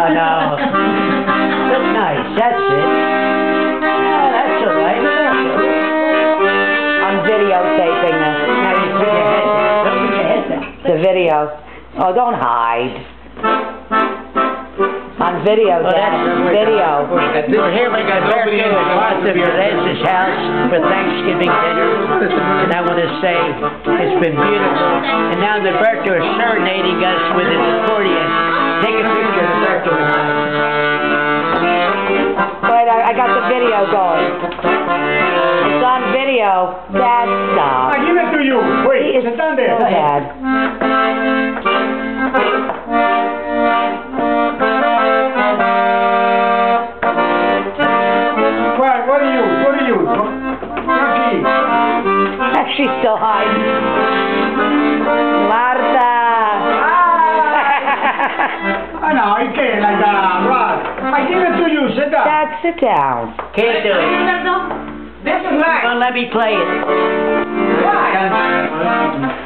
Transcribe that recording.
Oh, no. That's nice. That's it. Oh, that's all right. I'm videotaping this. Now you put your head down. Don't put your head down. The video. Oh, don't hide. On video, Well, Dad. that's Video. We're here with Alberto at Martha Perez's house for Thanksgiving dinner. And I want to say it's been beautiful. And now the Alberto is serenading us with his the video going. It's on video. Dad, stop. I give it to you. Wait, is sit down so there. bad. Quiet, what are you? What are you? She's still hiding. Ah, Dad, sit down. Can't do it. This is right. Don't let me play it. Why?